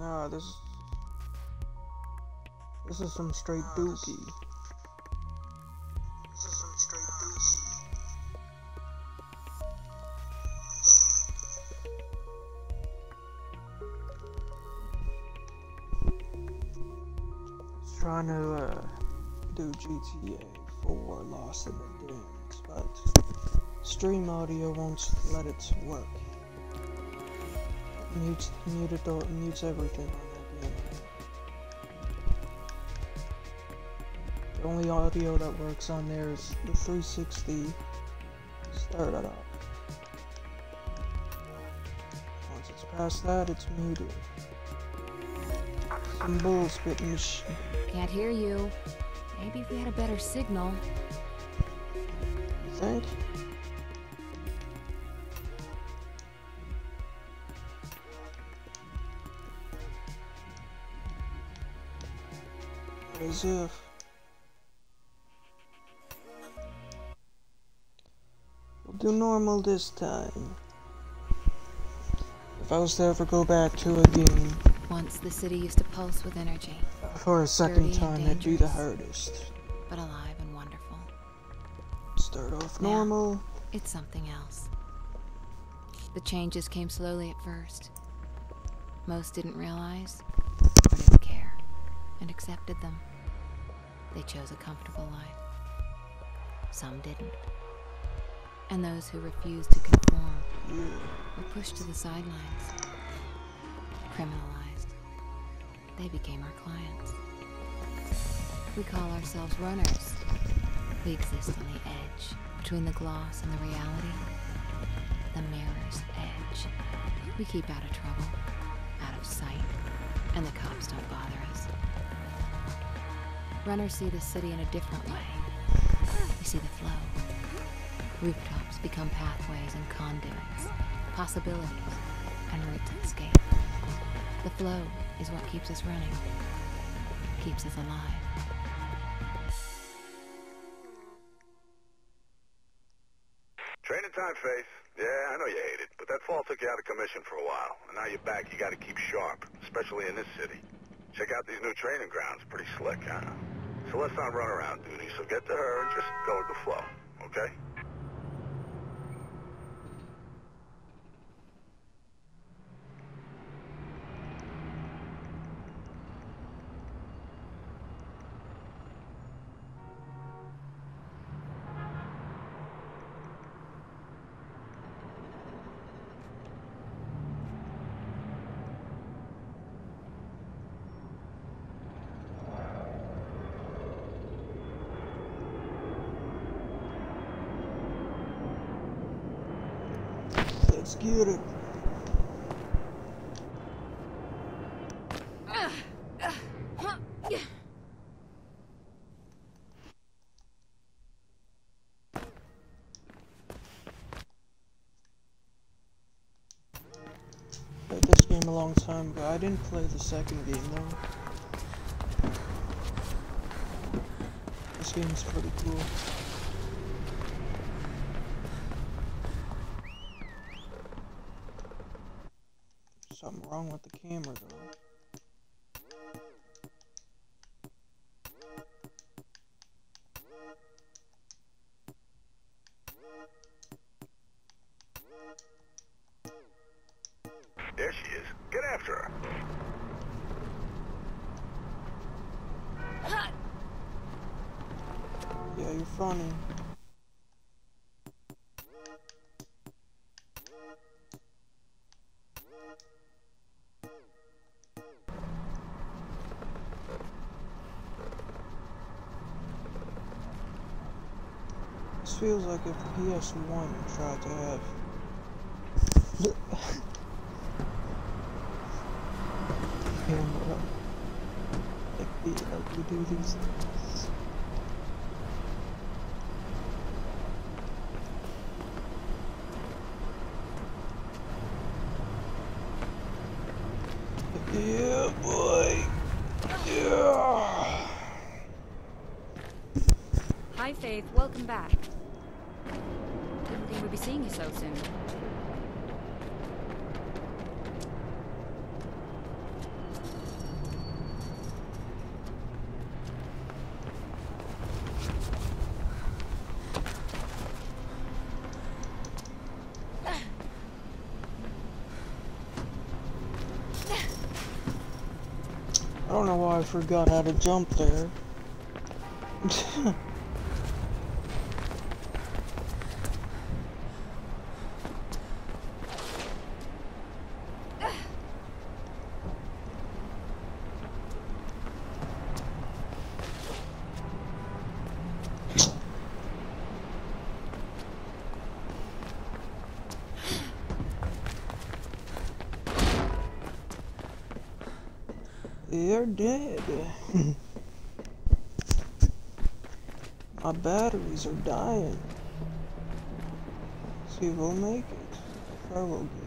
Nah, this is this is some straight dookie. This is some straight dookie. It's trying to uh, do GTA 4 Lost in the Dunes, but stream audio won't let it work mutes mute it or mutes everything on that game. The only audio that works on there is the 360 start it up. Once it's past that, it's muted. Some bull spitting sh- Can't hear you. Maybe if we had a better signal. You think? If. We'll do normal this time. If I was to ever go back to a game Once the city used to pulse with energy, for a second time, that'd be the hardest. but alive and wonderful. Start off Now. normal. It's something else. The changes came slowly at first. Most didn't realize or didn't care and accepted them. They chose a comfortable life. Some didn't. And those who refused to conform were pushed to the sidelines, criminalized. They became our clients. We call ourselves runners. We exist on the edge, between the gloss and the reality. The mirror's edge. We keep out of trouble, out of sight, and the cops don't bother us. Runners see the city in a different way. We see the flow. Rooftops become pathways and conduits, possibilities, and routes of escape. The flow is what keeps us running, keeps us alive. Training time, Faith. Yeah, I know you hate it, but that fall took you out of commission for a while. And now you're back, you gotta keep sharp, especially in this city. Check out these new training grounds. Pretty slick, huh? So let's not run around, duty, so get to her and just go with the flow, okay? Get it. Played this game a long time ago. I didn't play the second game though. This game's pretty cool. Something wrong with the camera though. There she is. Get after her. Yeah, you're funny. Like if PS1 tried to have Camera. Uh, like, like we do these things. Yeah, boy. Yeah. Hi, Faith. Welcome back. Didn't think we'd be seeing you so soon. I don't know why I forgot how to jump there. You're dead. My batteries are dying. See if we'll make it. Gates. You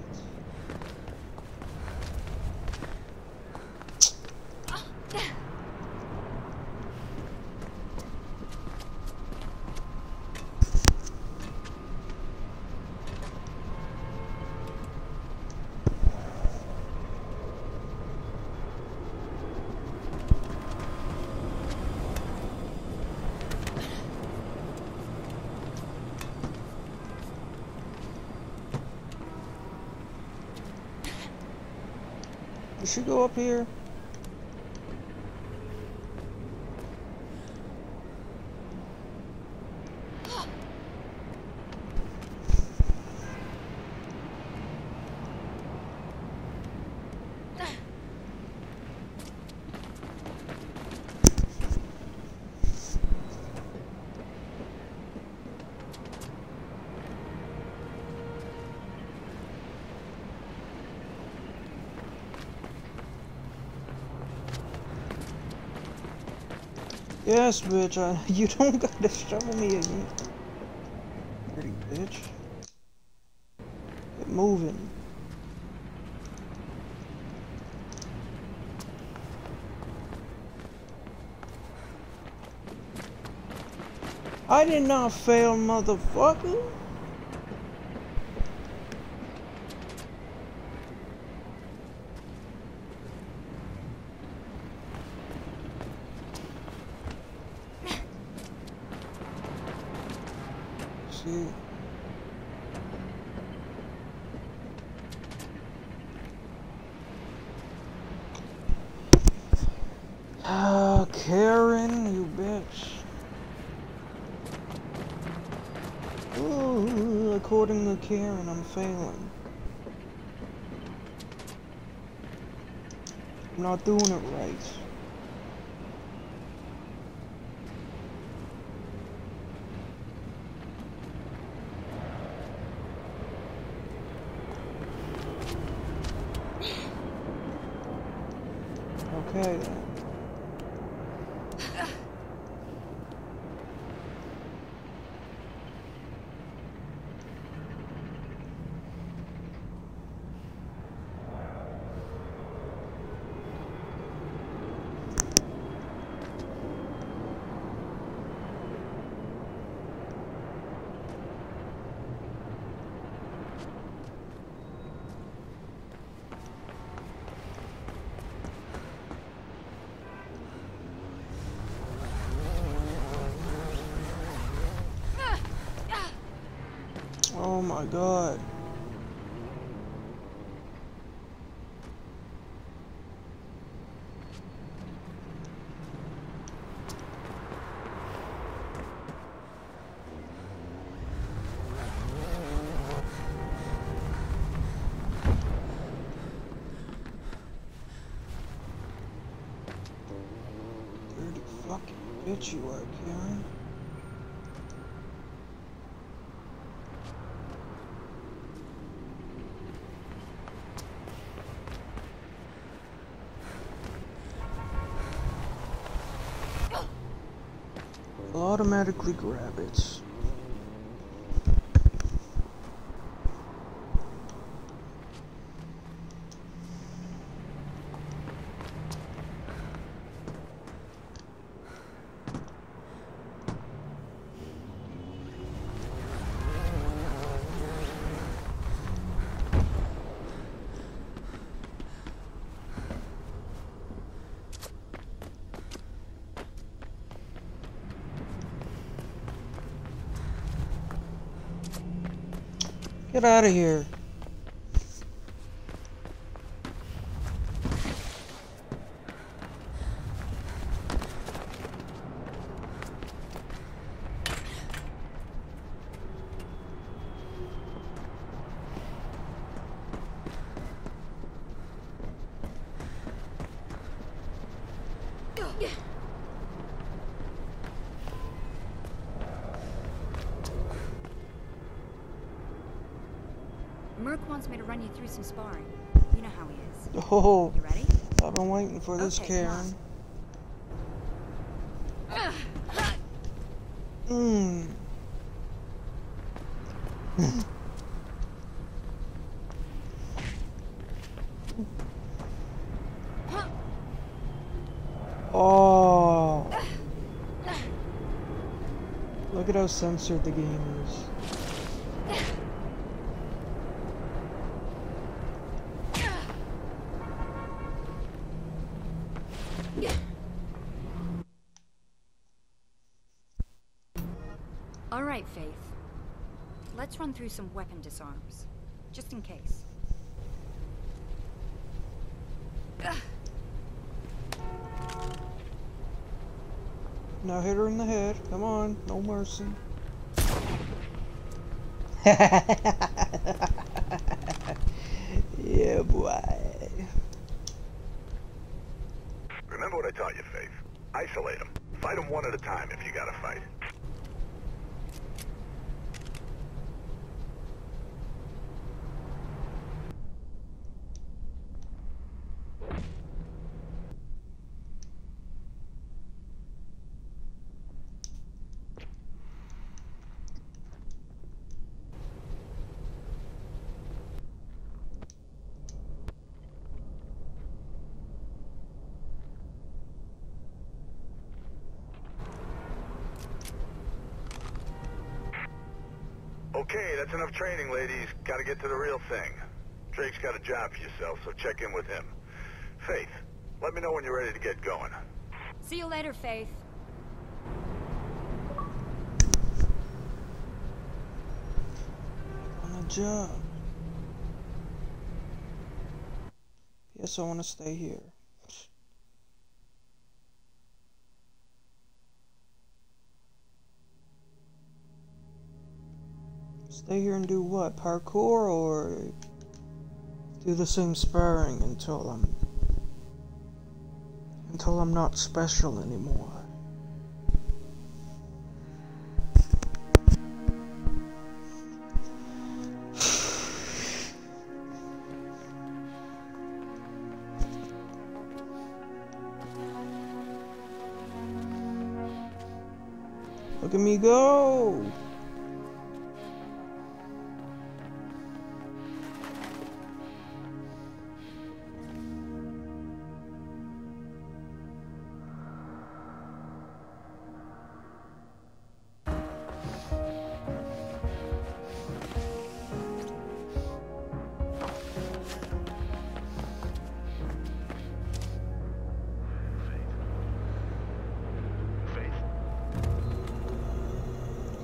should go up here. Yes, bitch. I, you don't gotta show me again. Pretty bitch. Get moving. I did not fail, motherfucker. See. Ah, Karen, you bitch. Ooh, to Karen, I'm failing. I'm not doing it right. Okay then. Oh my god. Dirty fucking bitch you are, Karen. I'll automatically grab it. Get out of here. Merc wants me to run you through some sparring. You know how he is. Oh, You ready? I've been waiting for this, Okay, come. Karen. Mmm. Oh. Look at how censored the game is. All right, Faith. Let's run through some weapon disarms, just in case. Now hit her in the head. Come on, no mercy. yeah, boy. Remember what I taught you, Faith. Isolate them. Fight them one at a time if you gotta fight. Okay, that's enough training, ladies. Gotta get to the real thing. Drake's got a job for yourself, so check in with him. Faith, let me know when you're ready to get going. See you later, Faith. On the job. Yes, I want to stay here. Stay here and do what? Parkour or do the same sparring until I'm until I'm not special anymore. Look at me go!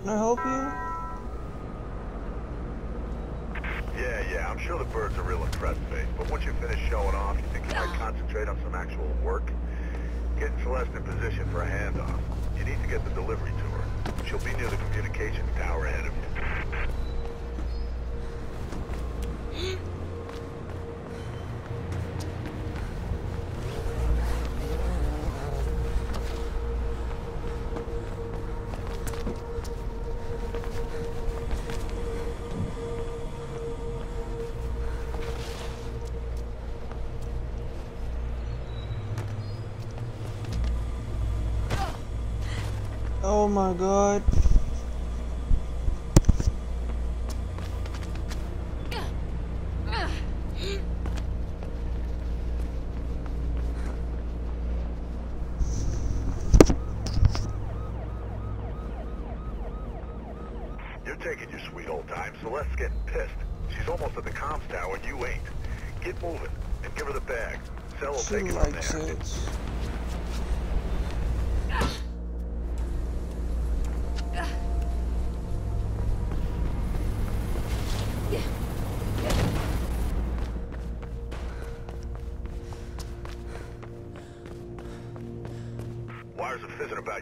Can I help you? Yeah, yeah, I'm sure the birds are real impressed, Faith. But once you finish showing off, you think you might concentrate on some actual work? Getting Celeste in position for a handoff. You need to get the delivery to her. She'll be near the communications tower ahead of you.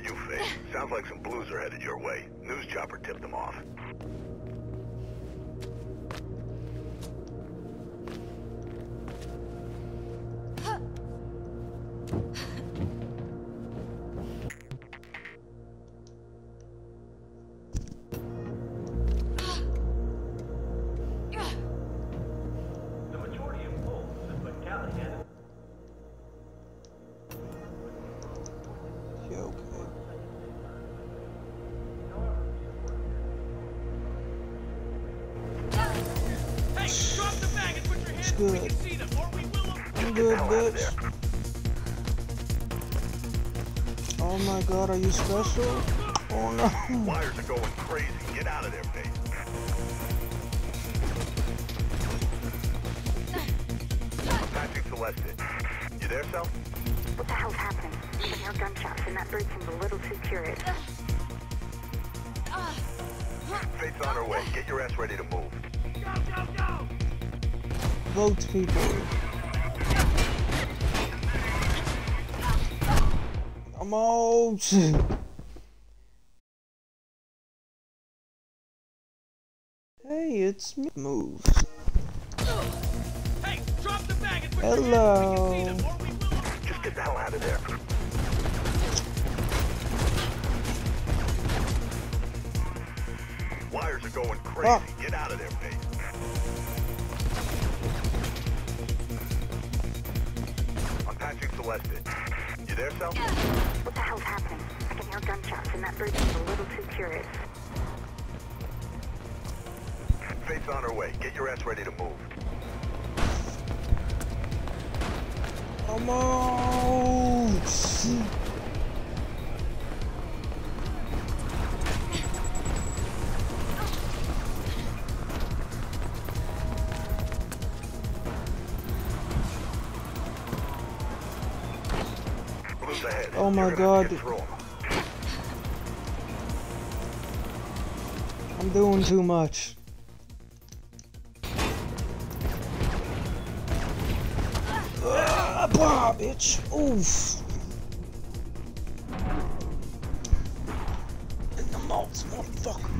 You. Sounds like some blues are headed your way. News chopper tipped them off. God, are you special? Oh no. Wires are going crazy. Get out of there, Faye. Patching Celeste. You there, Cell? What the hell's happening? I can hear gunshots and that bird seems a little too curious. Faith's on her way. Get your ass ready to move. Go, go, go! Vote people. I'm out. Hey, it's me. Move. Hey, drop the bag and put your hands where we Hello. can see them, or we will. Just get the hell out of there. Wires are going crazy. Ah. Get out of there, Faye. I'm patching Celeste in. You there, Cell? What the hell's happening? I can hear gunshots and that bird seems a little too curious. Faith's on her way. Get your ass ready to move. I'm Oh my God. I'm doing too much. Ah, bah, bitch. Oof. In the mouth, motherfucker.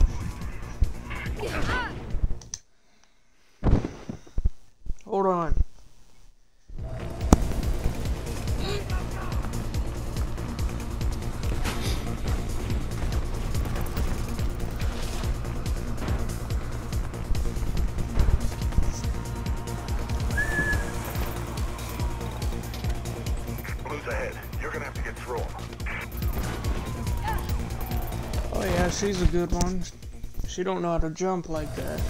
Hold on. She's a good one. She don't know how to jump like that.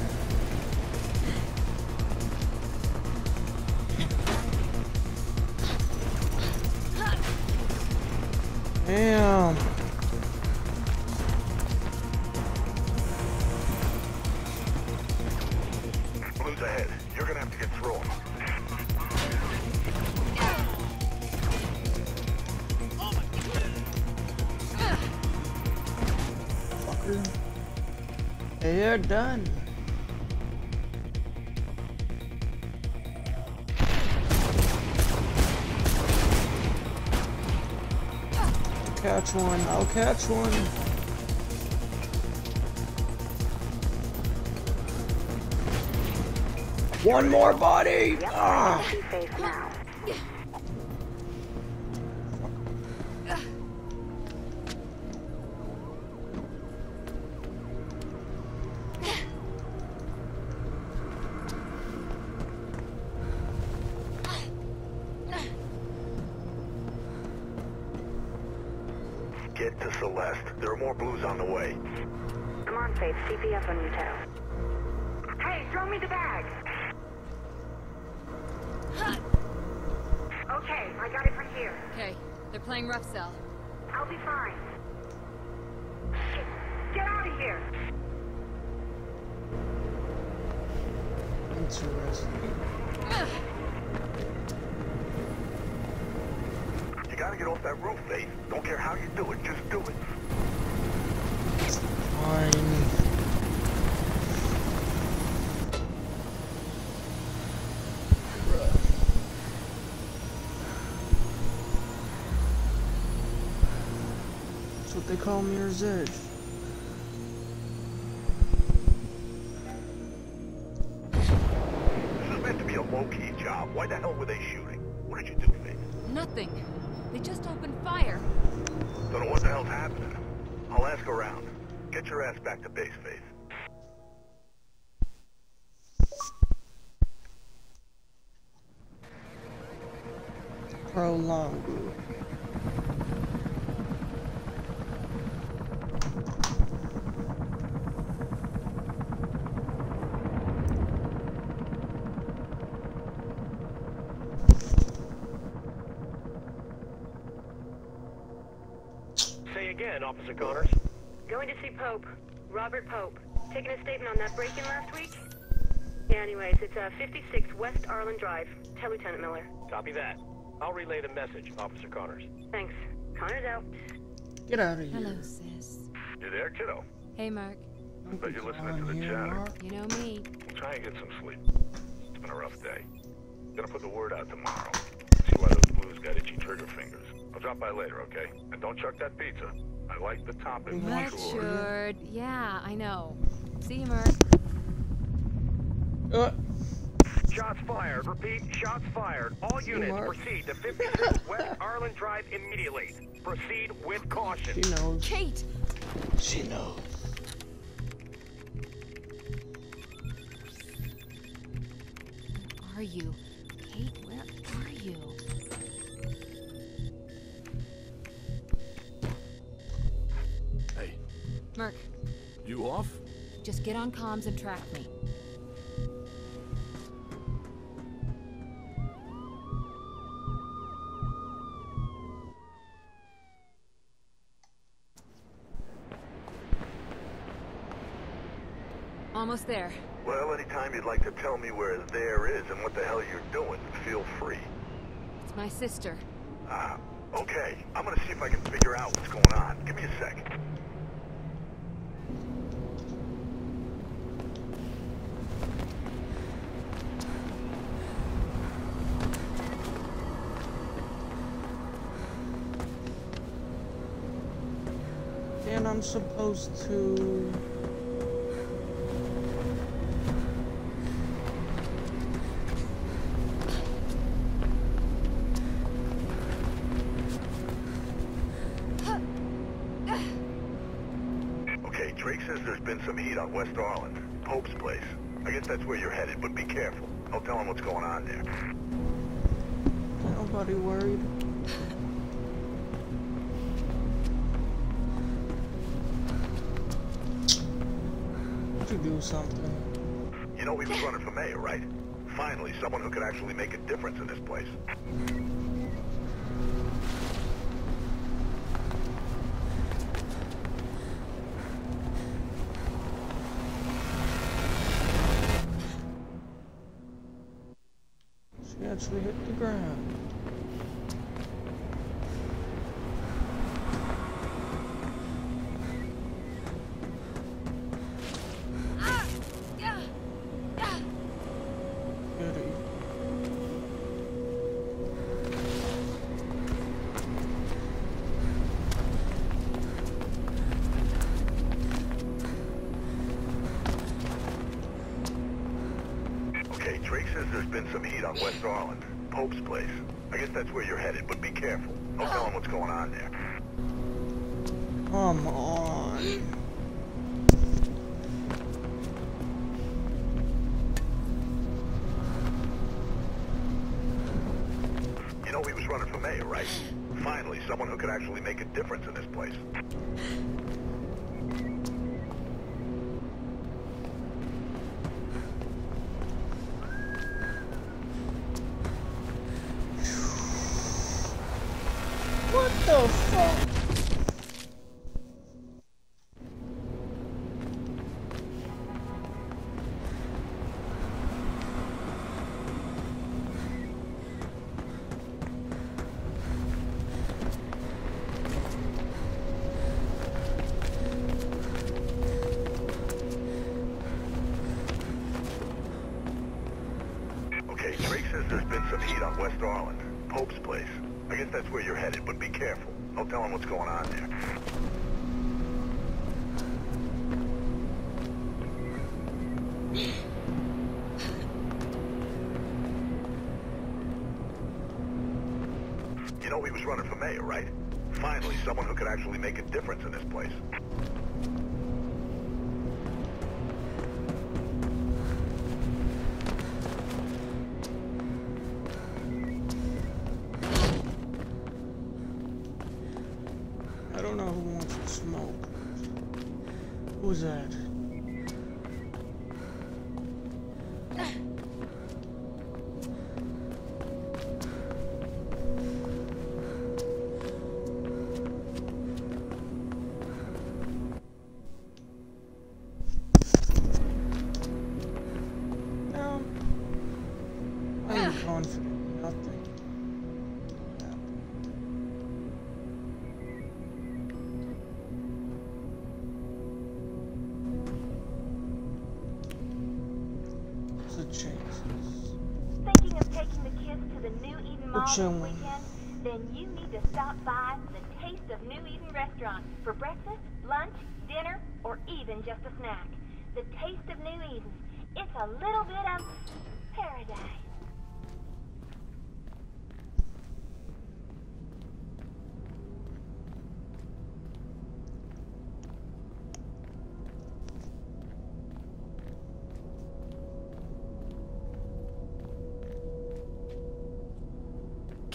Damn. Done. Catch one. I'll catch one. One more body. Ah. On you, Tao. Hey, throw me the bag! Okay, I got it from here. Okay, they're playing rough cell. I'll be fine. Shit, Get out of here! Interesting. You gotta get off that roof, Faith. Don't care how you do it, just call Mirror's Edge. This is meant to be a low-key job. Why the hell were they shooting? What did you do, Faith? Nothing. They just opened fire. Don't know what the hell's happening. I'll ask around. Get your ass back to base, Faith. Prolonged. Say again, Officer Connors. Going to see Pope. Robert Pope. Taking a statement on that break-in last week? Yeah, anyways, it's uh, 56 West Arlen Drive. Tell Lieutenant Miller. Copy that. I'll relay the message, Officer Connors. Thanks. Connor's out. Get out of here. Hello, sis. You there, kiddo? Hey, Mark. Don't Bet you're listening to the here, chatter. You know me. We'll try and get some sleep. It's been a rough day. Gonna put the word out tomorrow. See why those blues got itchy trigger fingers. I'll drop by later, okay? And don't chuck that pizza. I like the topping. for sure. Matured. Yeah, I know. See you, Mark. Uh, Shots fired. Repeat, shots fired. All units Mark. proceed to 56 West Arlen Drive immediately. Proceed with caution. she knows. Kate! She knows. Where are you? Kate, where are you? Just get on comms and track me. Almost there. Well, anytime you'd like to tell me where there is and what the hell you're doing, feel free. It's my sister. Ah, okay. I'm gonna see if I can figure out what's going on. Give me a sec. Supposed to... Okay, Drake says there's been some heat on West Arlen. Pope's place. I guess that's where you're headed, but be careful. I'll tell him what's going on there. Nobody worried. Do something. You know he was running for mayor, right? Finally, someone who could actually make a difference in this place. The fuck? Smoke. Who's that? Eden Mall What this you want? weekend? Then you need to stop by the Taste of New Eden restaurant for breakfast, lunch, dinner, or even just a snack. The Taste of New Eden. It's a little bit of paradise.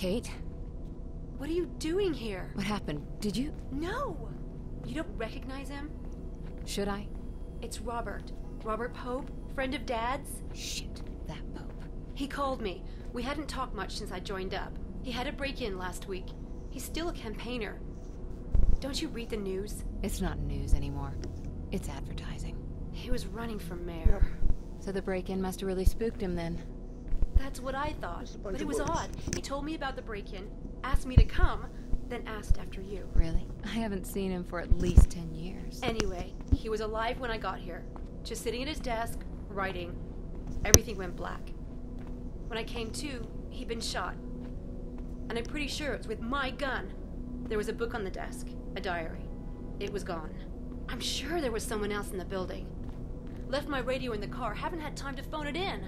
Kate, What are you doing here? what happened? Did you? No! You don't recognize him? Should I? It's Robert. Robert Pope, friend of Dad's. Shit, that Pope. He called me. We hadn't talked much since I joined up. He had a break in last week. He's still a campaigner. Don't you read the news? It's not news anymore. It's advertising. He was running for mayor. So the break-in must have really spooked him then. That's what I thought. Just a bunch But it was words. odd. He told me about the break in, asked me to come, then asked after you. Really? I haven't seen him for at least ten years. Anyway, he was alive when I got here. Just sitting at his desk, writing. Everything went black. When I came to, he'd been shot. And I'm pretty sure it's with my gun. There was a book on the desk, a diary. It was gone. I'm sure there was someone else in the building. Left my radio in the car, haven't had time to phone it in.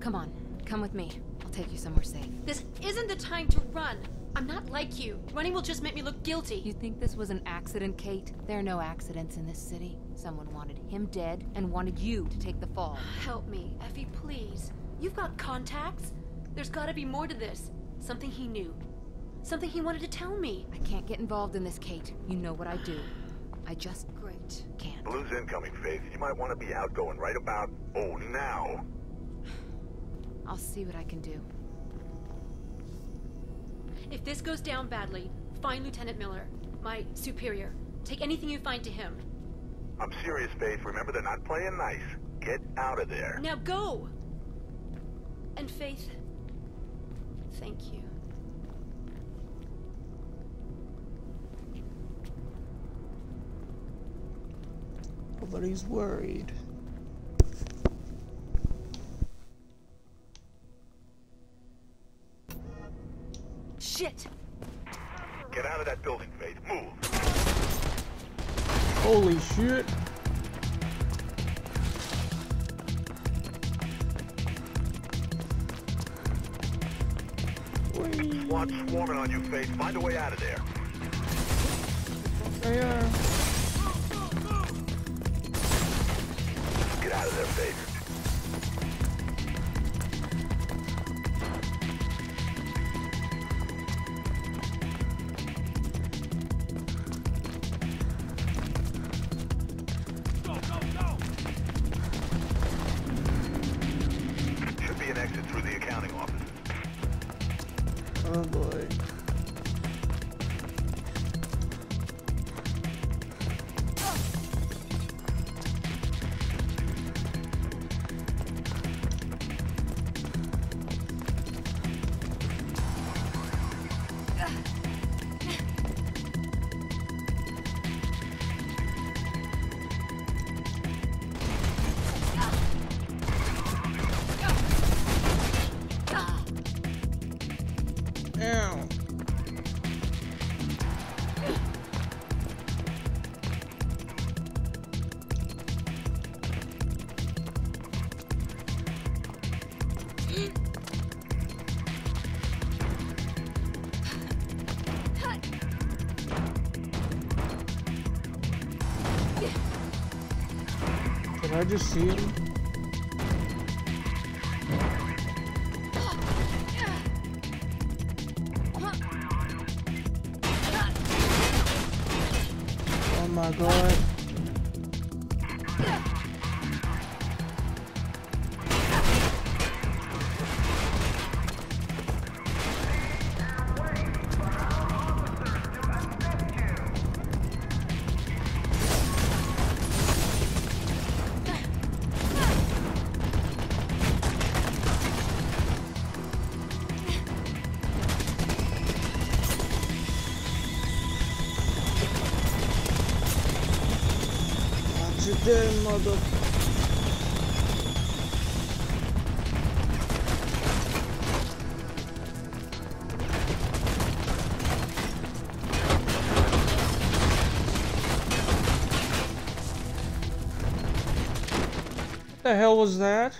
Come on, come with me. I'll take you somewhere safe. This isn't the time to run. I'm not like you. Running will just make me look guilty. You think this was an accident, Kate? There are no accidents in this city. Someone wanted him dead and wanted you to take the fall. Help me, Effie, please. You've got contacts. There's gotta be more to this. Something he knew. Something he wanted to tell me. I can't get involved in this, Kate. You know what I do. I just Great. can't. Blue's incoming, Faith. You might want to be outgoing right about, oh, now. I'll see what I can do. If this goes down badly, find Lieutenant Miller, my superior. Take anything you find to him. I'm serious, Faith. Remember, they're not playing nice. Get out of there. Now go! And Faith, thank you. Nobody's worried. On you, Faith. Find a way out of there. They are. Did I the hell was that?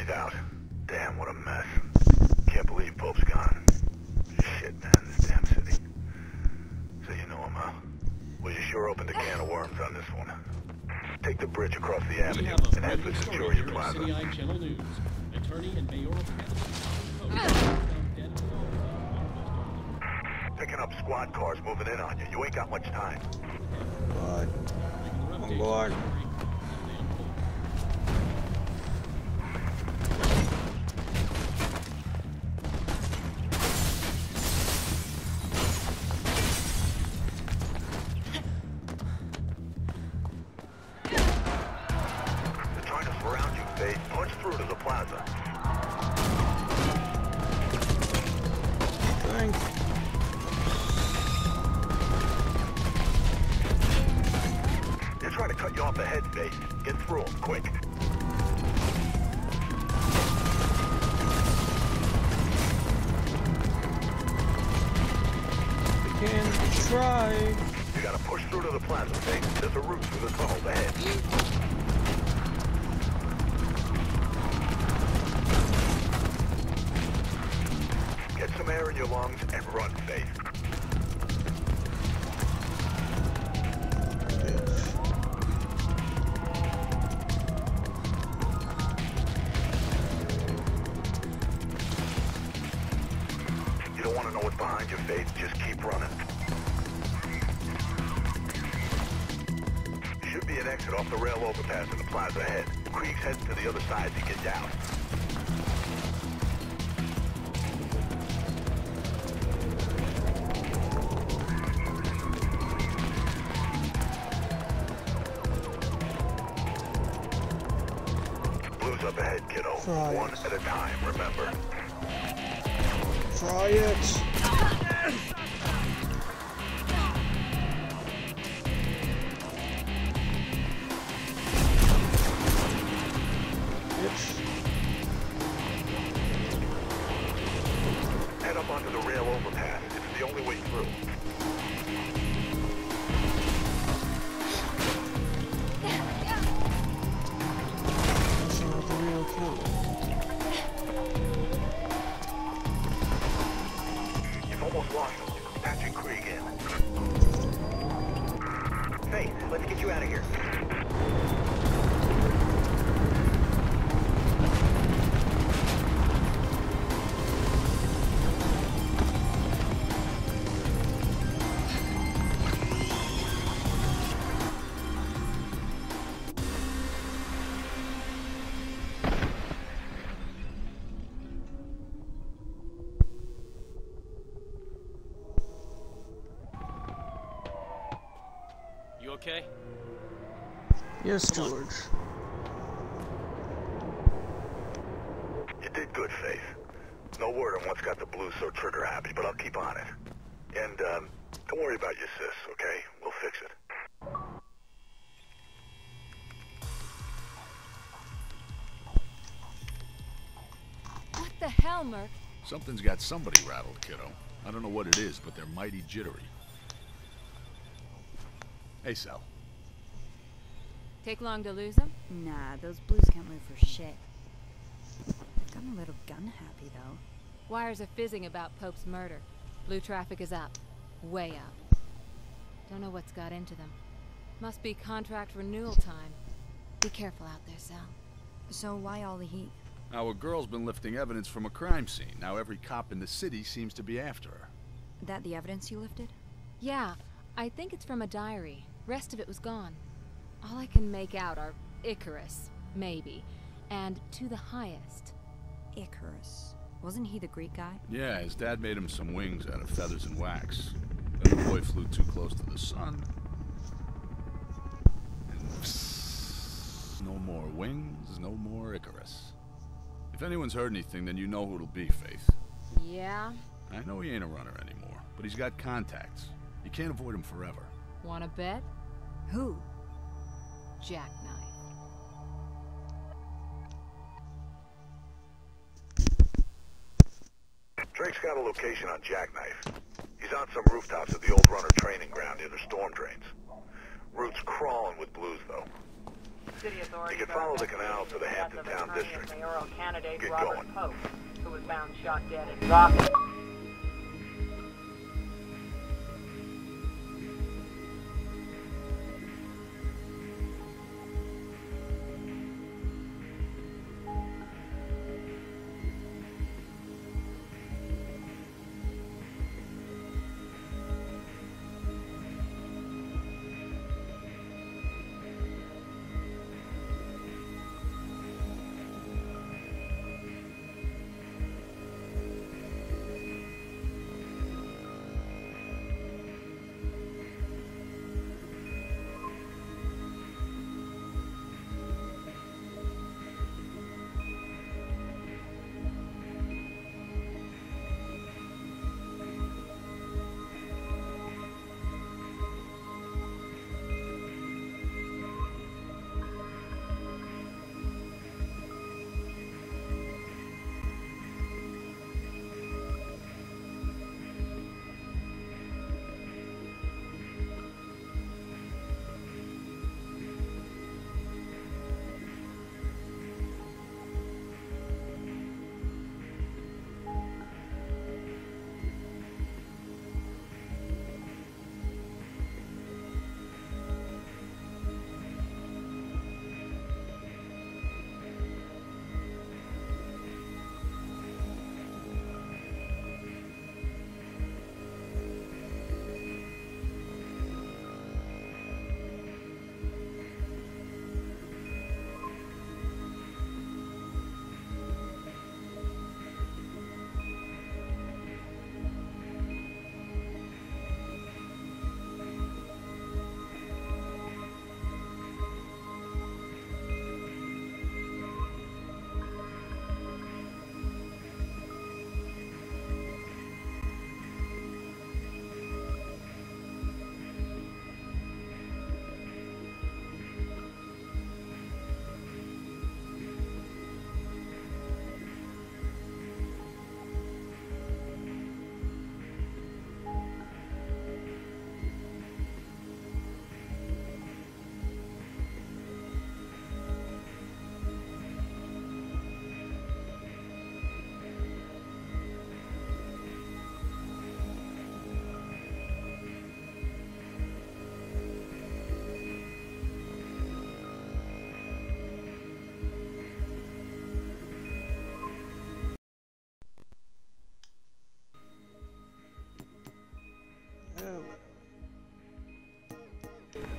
Breathe out. Damn, what a mess. Can't believe Pope's gone. Shit, man, this damn city. So you know him, huh? Well, you sure opened a can of worms on this one. Take the bridge across the avenue and head for breaking story Centurion Plaza. City Channel News. Attorney and mayoral candidate Tom Pope found dead in the home of Picking up squad cars moving in on you. You ain't got much time. God. Regular Oh, air in your lungs and run, Faith. Faith, let's get you out of here. Yes, George. You did good, Faith. No word on what's got the blues so trigger happy, but I'll keep on it. And, um, don't worry about your sis, okay? We'll fix it. What the hell, Merc? Something's got somebody rattled, kiddo. I don't know what it is, but they're mighty jittery. Hey, Sal. Take long to lose them? Nah, those blues can't move for shit. I've gotten a little gun happy, though. Wires are fizzing about Pope's murder. Blue traffic is up. Way up. Don't know what's got into them. Must be contract renewal time. Be careful out there, Sal. So why all the heat? Our girl's been lifting evidence from a crime scene. Now every cop in the city seems to be after her. That the evidence you lifted? Yeah, I think it's from a diary. Rest of it was gone. All I can make out are Icarus, maybe, and to the highest. Icarus. Wasn't he the Greek guy? Yeah, his dad made him some wings out of feathers and wax. Then the boy flew too close to the sun. And no more wings, no more Icarus. If anyone's heard anything, then you know who it'll be, Faith. Yeah? I know he ain't a runner anymore, but he's got contacts. You can't avoid him forever. Wanna bet? Who? Jacknife. Drake's got a location on Jacknife. He's on some rooftops at the old runner training ground near the storm drains. Route's crawling with blues, though. City You authorities can follow the canal to the Hampton Town District. mayoral candidate Get Robert going. Pope, who was found shot dead in Rocket.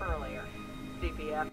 Earlier, CPF